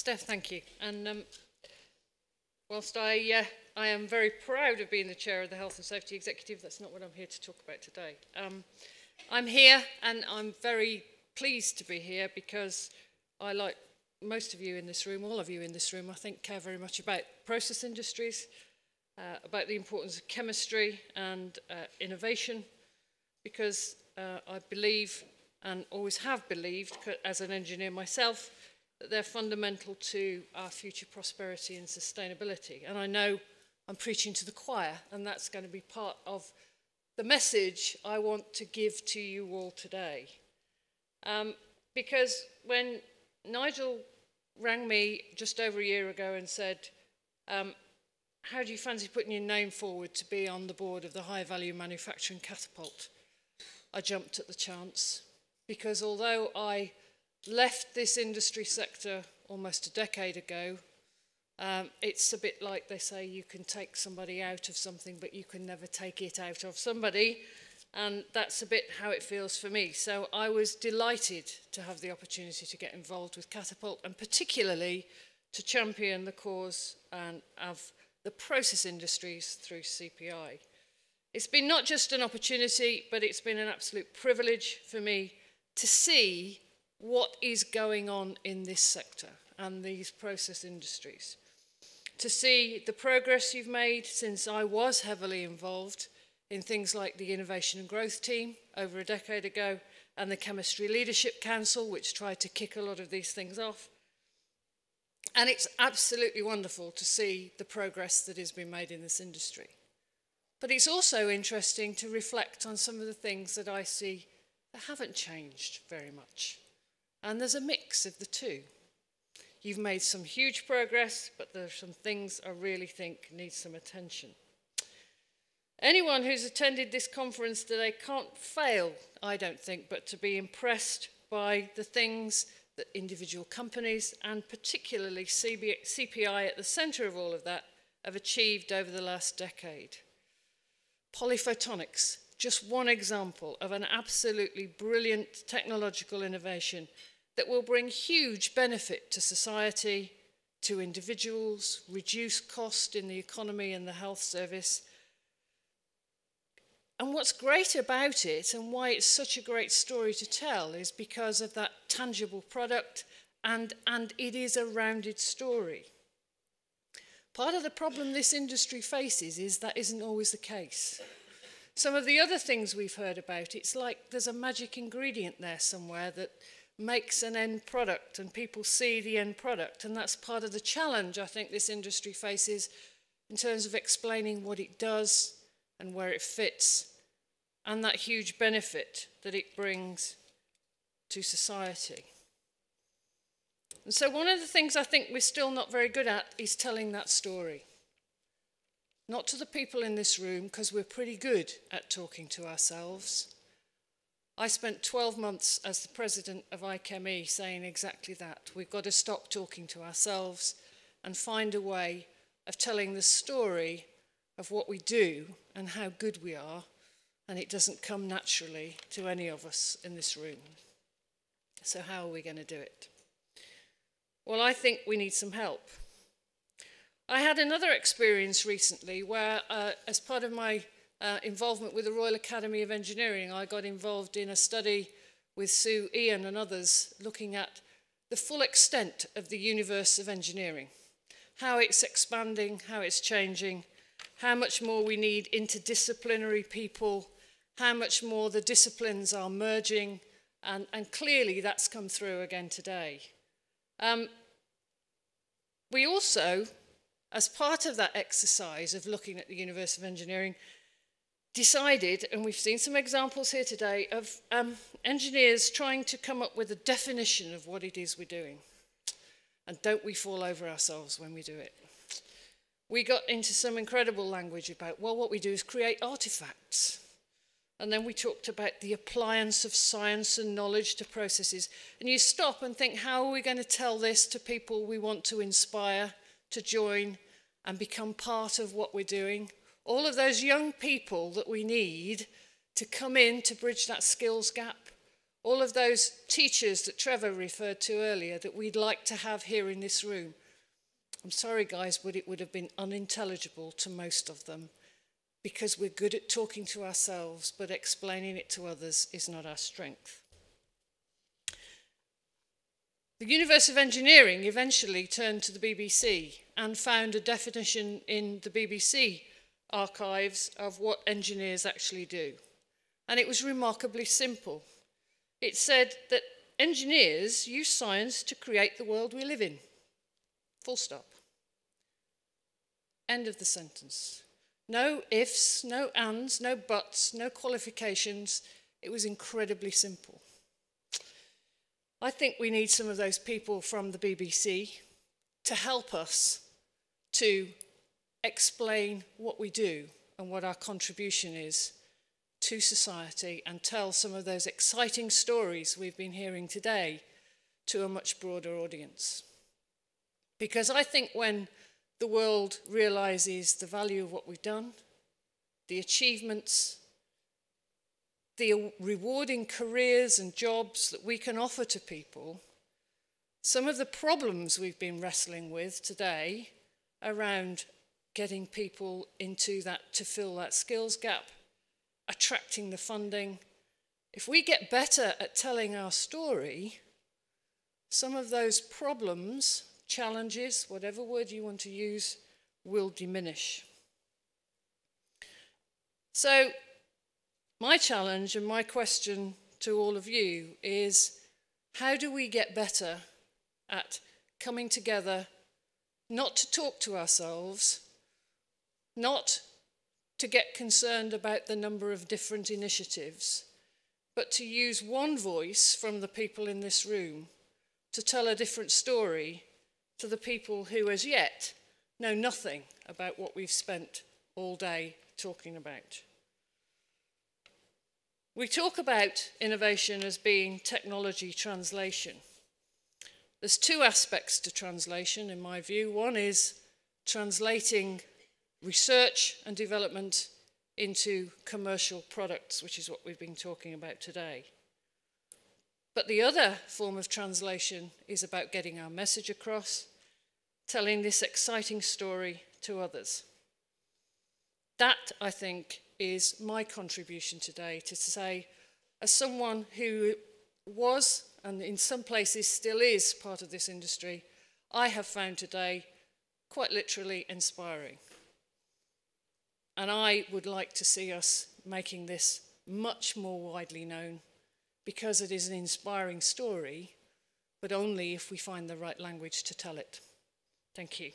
Steph, thank you. And um, whilst I, uh, I am very proud of being the chair of the Health and Safety Executive, that's not what I'm here to talk about today. Um, I'm here and I'm very pleased to be here because I, like most of you in this room, all of you in this room, I think care very much about process industries, uh, about the importance of chemistry and uh, innovation, because uh, I believe and always have believed as an engineer myself that they're fundamental to our future prosperity and sustainability. And I know I'm preaching to the choir, and that's going to be part of the message I want to give to you all today. Um, because when Nigel rang me just over a year ago and said, um, how do you fancy putting your name forward to be on the board of the high value manufacturing catapult? I jumped at the chance because although I left this industry sector almost a decade ago, um, it's a bit like they say you can take somebody out of something, but you can never take it out of somebody. And that's a bit how it feels for me. So I was delighted to have the opportunity to get involved with Catapult and particularly to champion the cause and of the process industries through CPI. It's been not just an opportunity, but it's been an absolute privilege for me to see what is going on in this sector and these process industries. To see the progress you've made since I was heavily involved in things like the Innovation and Growth Team over a decade ago and the Chemistry Leadership Council, which tried to kick a lot of these things off. And it's absolutely wonderful to see the progress that has been made in this industry. But it's also interesting to reflect on some of the things that I see that haven't changed very much. And there's a mix of the two. You've made some huge progress, but there are some things I really think need some attention. Anyone who's attended this conference today can't fail, I don't think, but to be impressed by the things that individual companies and particularly CPI at the centre of all of that have achieved over the last decade. PolyPhotonix, just one example of an absolutely brilliant technological innovation that will bring huge benefit to society, to individuals, reduce cost in the economy and the health service. And what's great about it and why it's such a great story to tell is because of that tangible product and, and it is a rounded story. Part of the problem this industry faces is that isn't always the case. Some of the other things we've heard about, it's like there's a magic ingredient there somewhere that makes an end product and people see the end product. And that's part of the challenge I think this industry faces in terms of explaining what it does and where it fits and that huge benefit that it brings to society. And so one of the things I think we're still not very good at is telling that story. Not to the people in this room, because we're pretty good at talking to ourselves. I spent 12 months as the president of IChemE saying exactly that. We've got to stop talking to ourselves and find a way of telling the story of what we do and how good we are, and it doesn't come naturally to any of us in this room. So, how are we going to do it? Well, I think we need some help. I had another experience recently where, uh, as part of my uh, involvement with the Royal Academy of Engineering, I got involved in a study with Sue Ion and others looking at the full extent of the universe of engineering, how it's expanding, how it's changing, how much more we need interdisciplinary people, how much more the disciplines are merging, and, and clearly that's come through again today. Um, we also as part of that exercise of looking at the universe of engineering, decided, and we've seen some examples here today, of um, engineers trying to come up with a definition of what it is we're doing. And don't we fall over ourselves when we do it. We got into some incredible language about, well, what we do is create artifacts. And then we talked about the appliance of science and knowledge to processes. And you stop and think, how are we going to tell this to people we want to inspire? To join and become part of what we're doing. All of those young people that we need to come in to bridge that skills gap. all of those teachers that Trevor referred to earlier that we'd like to have here in this room. I'm sorry, guys, but it would have been unintelligible to most of them because we're good at talking to ourselves, but explaining it to others is not our strength. The Universe of Engineering eventually turned to the BBC and found a definition in the BBC archives of what engineers actually do. And it was remarkably simple. It said that engineers use science to create the world we live in. Full stop. End of the sentence. No ifs, no ands, no buts, no qualifications. It was incredibly simple. I think we need some of those people from the BBC to help us to explain what we do and what our contribution is to society and tell some of those exciting stories we've been hearing today to a much broader audience. Because I think when the world realizes the value of what we've done, the achievements, the rewarding careers and jobs that we can offer to people, some of the problems we've been wrestling with today around getting people into that to fill that skills gap attracting the funding. If we get better at telling our story, some of those problems, challenges, whatever word you want to use, will diminish. So, my challenge and my question to all of you is how do we get better at coming together, not to talk to ourselves, not to get concerned about the number of different initiatives, but to use one voice from the people in this room to tell a different story to the people who, as yet, know nothing about what we've spent all day talking about. We talk about innovation as being technology translation. There's two aspects to translation, in my view. One is translating research and development into commercial products, which is what we've been talking about today. But the other form of translation is about getting our message across, telling this exciting story to others. That, I think, is my contribution today to say, as someone who was, and in some places still is, part of this industry, I have found today quite literally inspiring. And I would like to see us making this much more widely known because it is an inspiring story, but only if we find the right language to tell it. Thank you.